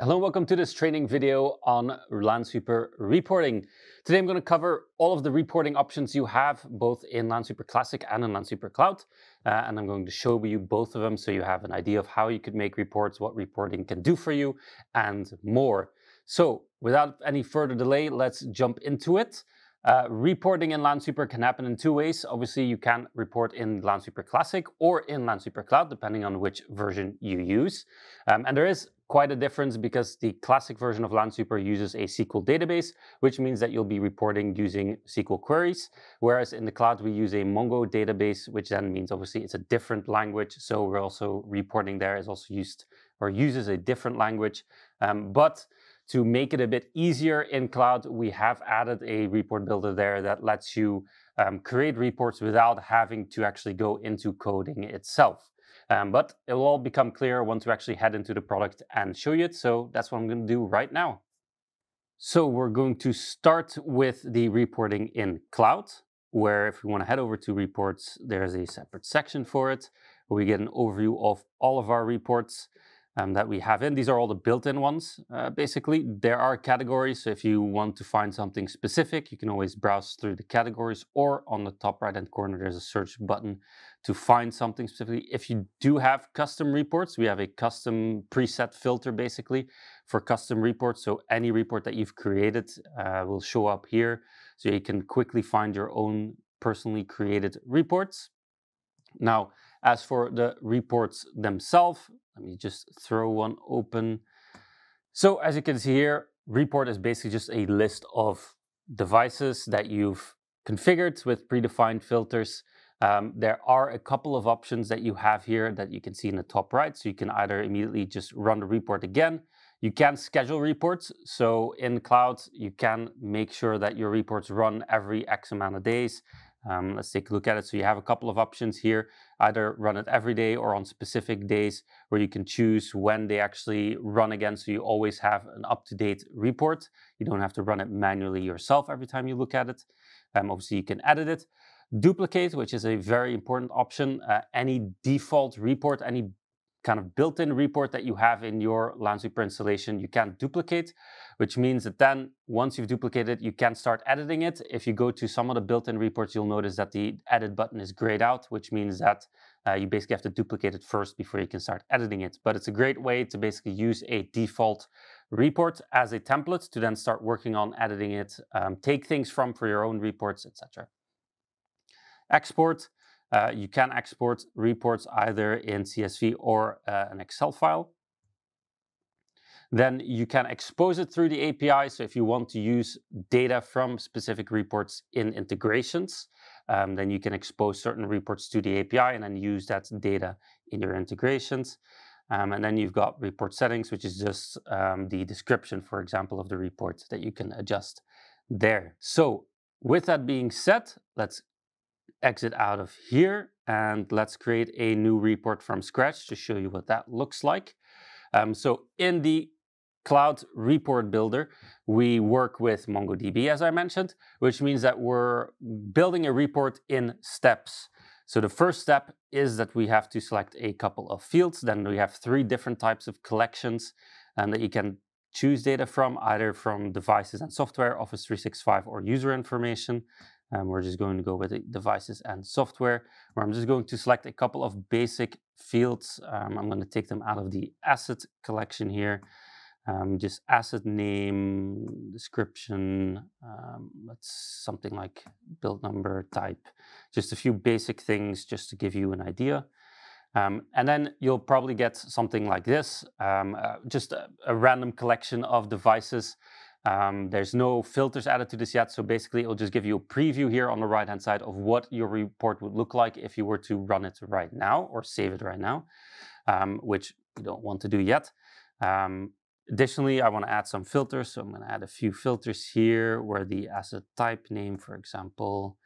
Hello and welcome to this training video on Lansweeper reporting. Today I'm going to cover all of the reporting options you have both in Lansweeper Classic and in Lansweeper Cloud. Uh, and I'm going to show you both of them so you have an idea of how you could make reports, what reporting can do for you, and more. So without any further delay, let's jump into it. Uh, reporting in Lansweeper can happen in two ways. Obviously, you can report in Lansweeper Classic or in Lansweeper Cloud, depending on which version you use. Um, and there is quite a difference because the classic version of Lansweeper uses a SQL database, which means that you'll be reporting using SQL queries. Whereas in the cloud, we use a Mongo database, which then means obviously it's a different language. So we're also reporting there is also used or uses a different language. Um, but to make it a bit easier in cloud, we have added a report builder there that lets you um, create reports without having to actually go into coding itself. Um, but it will all become clear once we actually head into the product and show you it. So that's what I'm going to do right now. So we're going to start with the reporting in cloud, where if we want to head over to reports, there's a separate section for it, where we get an overview of all of our reports um, that we have in. These are all the built-in ones, uh, basically. There are categories, so if you want to find something specific, you can always browse through the categories, or on the top right-hand corner, there's a search button to find something specifically. If you do have custom reports, we have a custom preset filter, basically, for custom reports. So any report that you've created uh, will show up here, so you can quickly find your own personally created reports. Now, as for the reports themselves, let me just throw one open. So as you can see here, report is basically just a list of devices that you've configured with predefined filters. Um, there are a couple of options that you have here that you can see in the top right. So you can either immediately just run the report again. You can schedule reports. So in cloud, you can make sure that your reports run every X amount of days. Um, let's take a look at it. So you have a couple of options here, either run it every day or on specific days where you can choose when they actually run again. So you always have an up-to-date report. You don't have to run it manually yourself every time you look at it. Um, obviously, you can edit it. Duplicate, which is a very important option. Uh, any default report, any kind of built-in report that you have in your Lansweeper installation, you can't duplicate, which means that then once you've duplicated, you can start editing it. If you go to some of the built-in reports, you'll notice that the edit button is grayed out, which means that uh, you basically have to duplicate it first before you can start editing it. But it's a great way to basically use a default report as a template to then start working on editing it, um, take things from for your own reports, etc. Export, uh, you can export reports either in CSV or uh, an Excel file. Then you can expose it through the API. So if you want to use data from specific reports in integrations, um, then you can expose certain reports to the API and then use that data in your integrations. Um, and then you've got report settings, which is just um, the description, for example, of the report that you can adjust there. So with that being said, let's exit out of here and let's create a new report from scratch to show you what that looks like. Um, so in the Cloud Report Builder, we work with MongoDB, as I mentioned, which means that we're building a report in steps. So the first step is that we have to select a couple of fields. Then we have three different types of collections and that you can choose data from, either from devices and software, Office 365, or user information. And we're just going to go with devices and software, where I'm just going to select a couple of basic fields. Um, I'm going to take them out of the asset collection here. Um, just asset name, description, um, let's something like build number, type, just a few basic things just to give you an idea. Um, and then you'll probably get something like this, um, uh, just a, a, random collection of devices um, there's no filters added to this yet, so basically it'll just give you a preview here on the right-hand side of what your report would look like if you were to run it right now or save it right now, um, which you don't want to do yet. Um, additionally, I want to add some filters, so I'm going to add a few filters here where the asset type name, for example,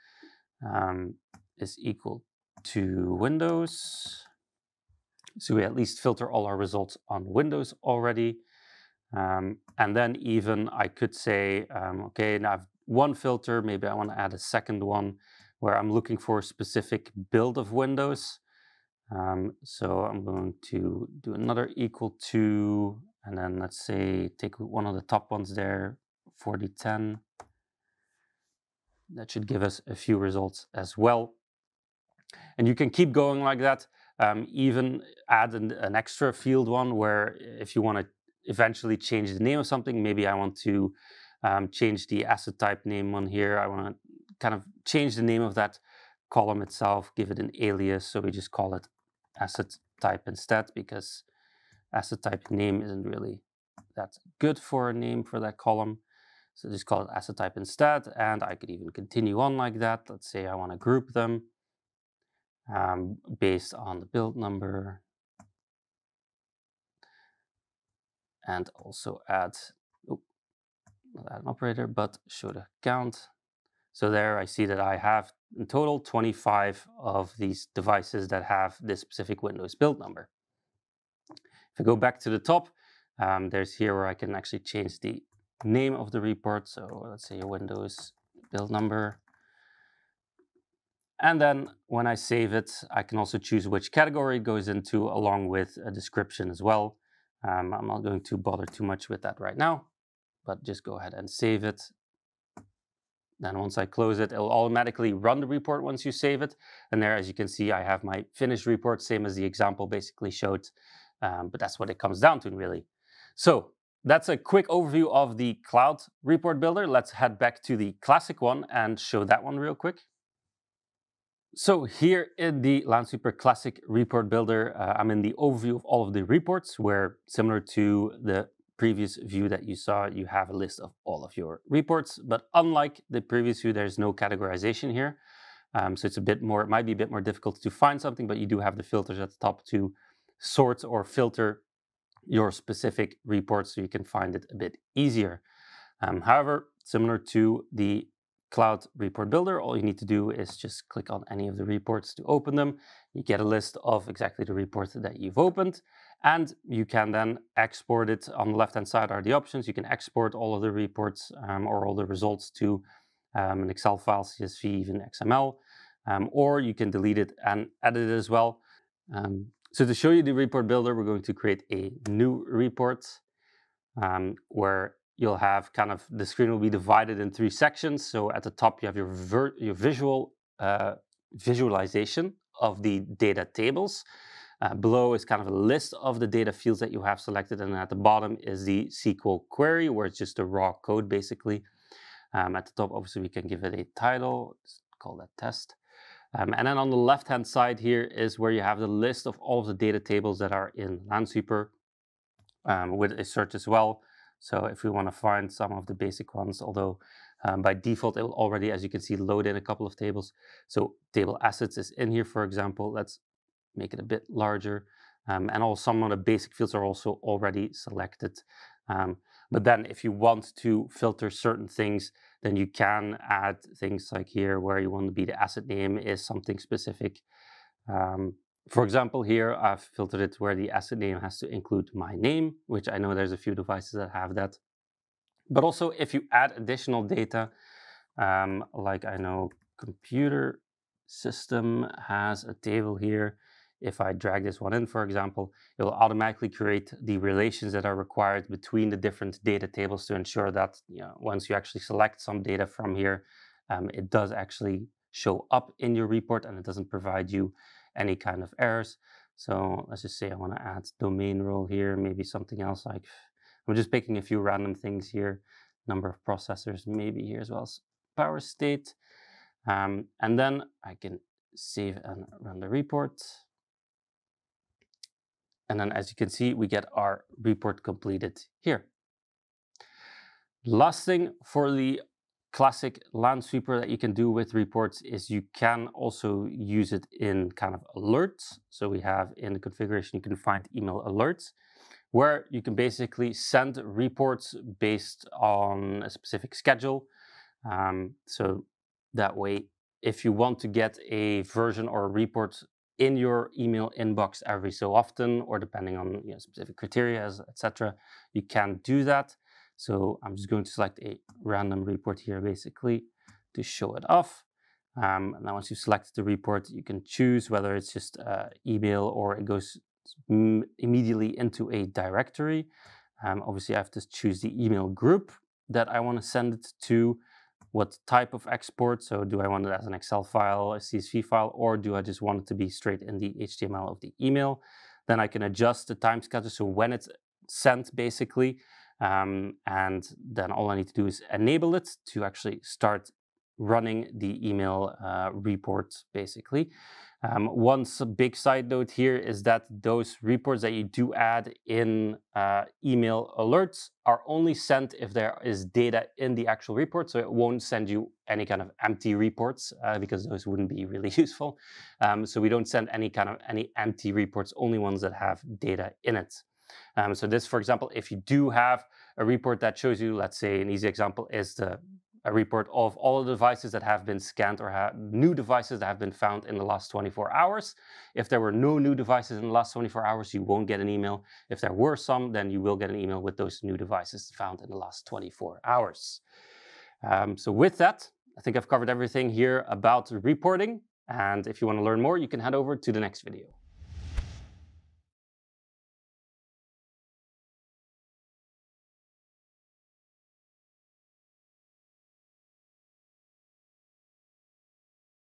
um, is equal to Windows. So we at least filter all our results on Windows already. Um, and then even I could say, um, okay, now I've one filter, maybe I want to add a second one where I'm looking for a specific build of Windows. Um, so I'm going to do another equal to, And then let's say take one of the top ones there, 4010. That should give us a few results as well. And you can keep going like that. Um, even add an, an, extra field one where if you want to eventually change the name of something, maybe I want to um, change the asset type name on here. I want to kind of change the name of that column itself, give it an alias. So we just call it asset type instead because asset type name isn't really that good for a name for that column. So just call it asset type instead. And I could even continue on like that. Let's say I want to group them um, based on the build number. And also add, oh, not add an operator, but show the count. So there I see that I have in total 25 of these devices that have this specific Windows build number. If I go back to the top, um, there's here where I can actually change the name of the report. So let's say Windows build number. And then when I save it, I can also choose which category it goes into along with a description as well. Um, I'm not going to bother too much with that right now, but just go ahead and save it. Then once I close it, it will automatically run the report once you save it. And there, as you can see, I have my finished report, same as the example basically showed. Um, but that's what it comes down to really. So that's a quick overview of the cloud report builder. Let's head back to the classic one and show that one real quick. So here in the Lansweeper Classic Report Builder, uh, I'm in the overview of all of the reports where similar to the previous view that you saw, you have a list of all of your reports. But unlike the previous view, there's no categorization here. Um, so it's a bit more, it might be a bit more difficult to find something, but you do have the filters at the top to sort or filter your specific report so you can find it a bit easier. Um, however, similar to the Cloud Report Builder, all you need to do is just click on any of the reports to open them. You get a list of exactly the reports that you've opened, and you can then export it. On the left-hand side are the options. You can export all of the reports um, or all the results to um, an Excel file, CSV, even XML, um, or you can delete it and edit it as well. Um, so to show you the report builder, we're going to create a new report um, where you'll have kind of the screen will be divided in three sections. So at the top, you have your, your visual uh, visualization of the data tables. Uh, below is kind of a list of the data fields that you have selected. And at the bottom is the SQL query, where it's just a raw code, basically. Um, at the top, obviously, we can give it a title, Let's call that test. Um, and then on the left-hand side here is where you have the list of all of the data tables that are in Lansweeper um, with a search as well. So if we want to find some of the basic ones, although um, by default, it will already, as you can see, load in a couple of tables. So table assets is in here, for example. Let's make it a bit larger. Um, and all some of the basic fields are also already selected. Um, but then if you want to filter certain things, then you can add things like here where you want to be the asset name is something specific. Um, for example, here I've filtered it where the asset name has to include my name, which I know there's a few devices that have that. But also if you add additional data, um, like I know computer system has a table here. If I drag this one in, for example, it will automatically create the relations that are required between the different data tables to ensure that you know, once you actually select some data from here, um, it does actually show up in your report and it doesn't provide you any kind of errors. So let's just say I want to add domain role here, maybe something else like, I'm just picking a few random things here, number of processors, maybe here as well as power state. Um, and then I can save and run the report. And then as you can see, we get our report completed here. Last thing for the classic Lansweeper that you can do with reports is you can also use it in kind of alerts. So we have in the configuration, you can find email alerts where you can basically send reports based on a specific schedule. Um, so that way, if you want to get a version or a report in your email inbox every so often, or depending on you know, specific criteria, etc., you can do that. So I'm just going to select a random report here basically to show it off. Um, now once you've selected the report, you can choose whether it's just uh, email or it goes immediately into a directory. Um, obviously, I have to choose the email group that I want to send it to, what type of export. So do I want it as an Excel file, a CSV file, or do I just want it to be straight in the HTML of the email? Then I can adjust the time schedule, so when it's sent basically. Um, and then all I need to do is enable it to actually start running the email uh, report basically. Um, one big side note here is that those reports that you do add in uh, email alerts are only sent if there is data in the actual report. So it won't send you any kind of empty reports uh, because those wouldn't be really useful. Um, so we don't send any kind of any empty reports, only ones that have data in it. Um, so this, for example, if you do have a report that shows you, let's say an easy example is the a report of all the devices that have been scanned or new devices that have been found in the last 24 hours. If there were no new devices in the last 24 hours, you won't get an email. If there were some, then you will get an email with those new devices found in the last 24 hours. Um, so with that, I think I've covered everything here about reporting. And if you want to learn more, you can head over to the next video.